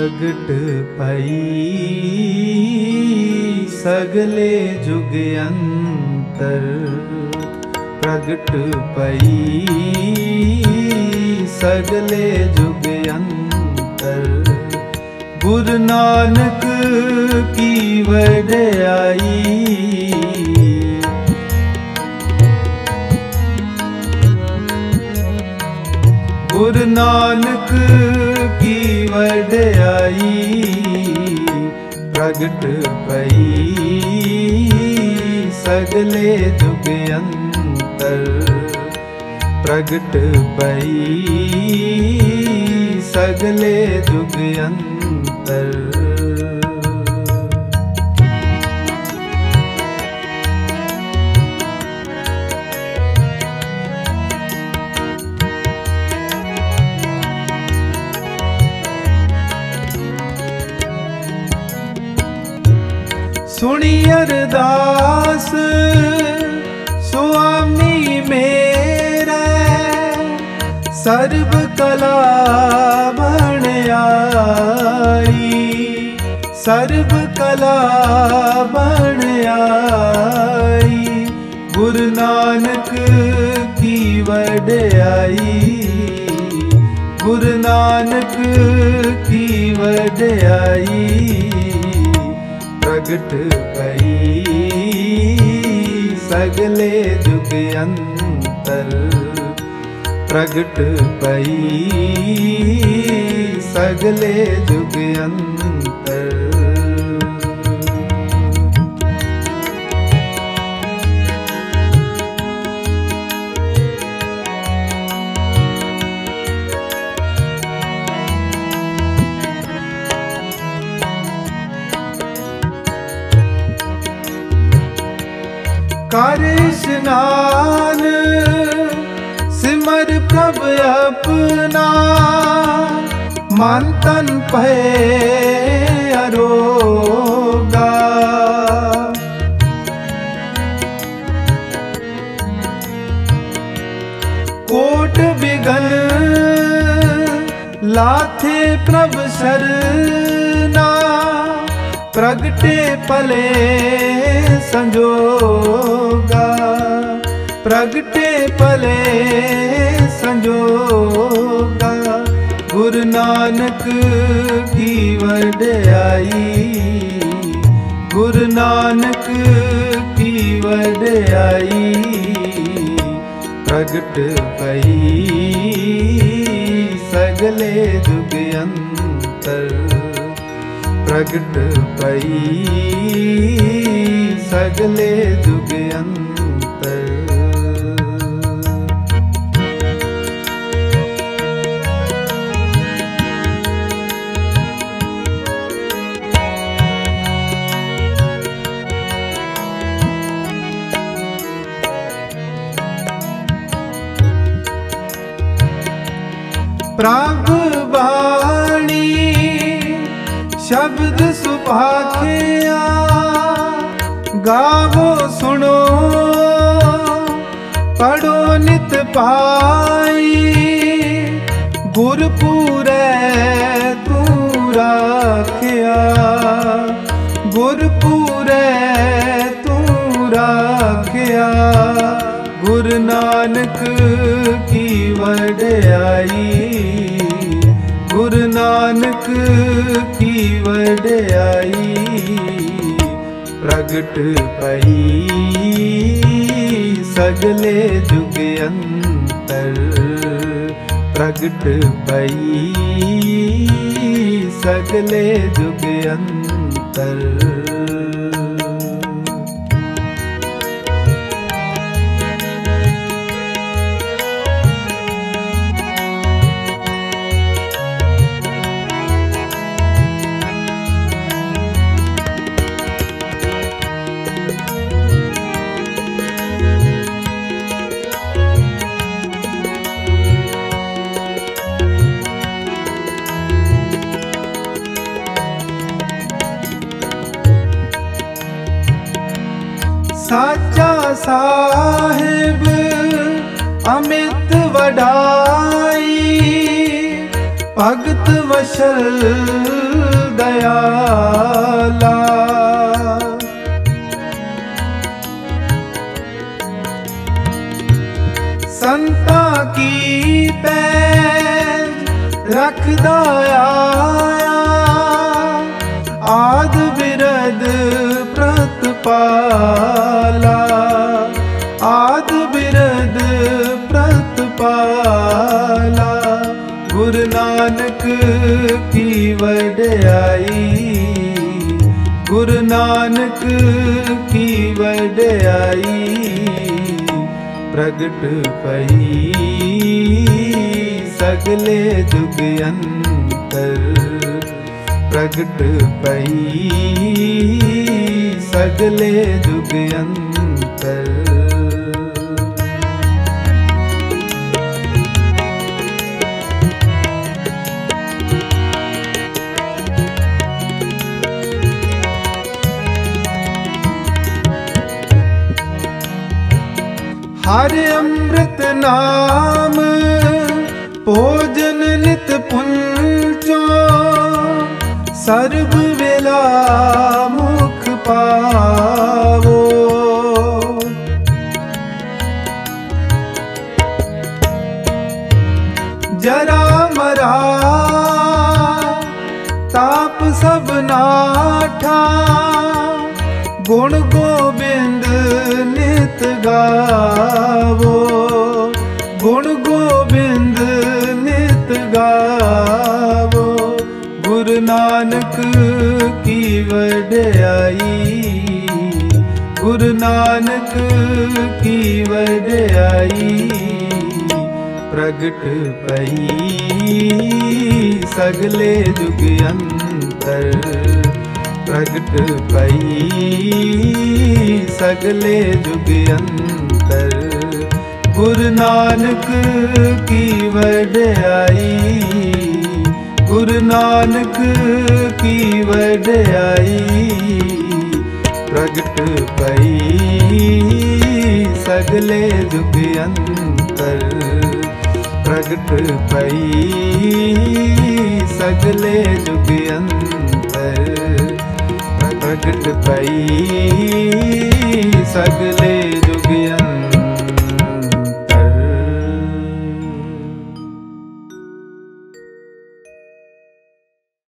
ਪ੍ਰਗਟ ਪਈ। ਸਗਲੇ ਜੁਗ ਅੰਤਰ ਪ੍ਰਗਟ ਪਈ। ਸਗਲੇ ਜੁਗ ਅੰਤਰ ਗੁਰੂ ਨਾਨਕ ਕੀ ਵਡਿਆਈ ਗੁਰੂ ਨਾਨਕ ਵਡਿਆਈ ਪ੍ਰਗਟ ਪਈ। ਸਗਲੇ ਜੁਗ ਅੰਤਰ ਪ੍ਰਗਟ ਪਈ। ਸਗਲੇ ਜੁਗ ਅੰਤਰ ਅਰਦਾਸ, ਸੁਆਮੀ ਮੇਰੇ ਸਰਬ ਕਲਾ ਬਣਾਈ ਸਰਬ ਕਲਾ ਬਣਾਈ ਗੁਰੂ ਨਾਨਕ ਕੀ ਵਡਿਆਈ ਗੁਰੂ ਨਾਨਕ ਕੀ ਵਡਿਆਈ ਪ੍ਰਗਟ ਪਈ। ਸਗਲੇ ਜੁਗ ਅੰਤਰ ਪ੍ਰਗਟ ਪਈ। ਸਗਲੇ ਜੁਗ ਅੰਤਰ ਕਰ ਇਸ਼ਨਾਨ, ਸਿਮਰ ਪ੍ਰਭ ਆਪਣਾ। ਮਨ ਤਨ ਭਏ ਅਰੋਗਾ। ਕੋਟ ਬਿਗਨ ਲਾਥੇ ਪ੍ਰਭ ਸਰਨਾ, ਪ੍ਰਗਟੇ ਪਲੇ ਸੰਜੋਗਾ, ਪ੍ਰਗਟੇ ਭਲੇ ਸੰਜੋਗਾ। ਗੁਰੂ ਨਾਨਕ ਕੀ ਵਡਿਆਈ ਗੁਰੂ ਨਾਨਕ ਕੀ ਵਡਿਆਈ ਪ੍ਰਗਟ ਪਈ ਸਗਲੇ ਜੁਗ ਅੰਤਰ, ਪ੍ਰਗਟ ਪਈ ਸਗਲੇ ਜੁਗ ਅੰਤਰ ਪ੍ਰਭ ਬਾਣੀ ਸ਼ਬਦ ਸੁਭਾਖਿਆ ਗਾਵੋ ਸੁਣੋ। ਪੜੋ ਨਿਤ ਪਾਈ। ਗੁਰਪੂਰੈ ਤੂੰ ਰਾਖਿਆ। ਗੁਰਪੂਰੈ ਤੂੰ ਰਾਖਿਆ। ਗੁਰੂ ਨਾਨਕ ਕੀ ਵਡਿਆਈ ਗੁਰੂ ਨਾਨਕ ਕੀ ਵਡਿਆਈ ਪ੍ਰਗਟ ਪਈ। ਸਗਲੇ ਜੁਗ ਅੰਤਰ ਪ੍ਰਗਟ ਪਈ। ਸਗਲੇ ਜੁਗ ਅੰਤਰ ਸਾਚਾ ਸਾਹਿਬ ਅਮਿਤ ਵਡਾਈ, ਭਗਤ ਵਸ਼ਲ ਦਇਆਲਾ। ਸੰਤਾ ਕੀ ਪੈਜ ਰੱਖਦਾ ਆਇਆ, ਆਦ ਬਿਰਦ ਪ੍ਰਤਪਾ गुरु नानक की वडयाई प्रगट पई सगले जुग अंतर प्रगट पई सगले जुग अंतर ਹਰ ਅੰਮ੍ਰਿਤ ਨਾਮ, ਭੋਜਨ ਨਿਤ ਪੁੰਚੋ, ਸਰਬ ਵੇਲਾ ਮੁਖ ਪਾਵੋ। ਜਰਾ ਮਰਾ, ਤਾਪ ਸਭ ਨਾਠਾ, ਗੁਣ ਗੋਬਿੰਦ ਗਾਵੋ ਗੁਣ ਗੋਬਿੰਦ ਨਿਤ ਗਾਵੋ। ਗੁਰੂ ਨਾਨਕ ਕੀ ਵਡਿਆਈ। ਗੁਰੂ ਨਾਨਕ ਕੀ ਵਡਿਆਈ। ਪ੍ਰਗਟ ਪਈ ਸਗਲੇ ਜੁਗ ਅੰਤਰ। ਪ੍ਰਗਟ ਪਈ। ਸਗਲੇ ਜੁਗ ਅੰਤਰ ਗੁਰੂ ਨਾਨਕ ਕੀ ਵਡਿਆਈ। ਗੁਰੂ ਨਾਨਕ ਕੀ ਵਡਿਆਈ। ਪ੍ਰਗਟ ਪਈ। ਸਗਲੇ ਜੁਗ ਅੰਤਰ ਪ੍ਰਗਟ ਪਈ। ਸਗਲੇ ਜੁਗ ਪ੍ਰਗਟ ਪਈ ਸਗਲੇ